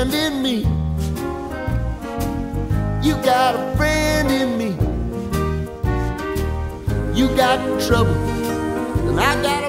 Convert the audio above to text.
friend in me. You got a friend in me. You got trouble, and I got.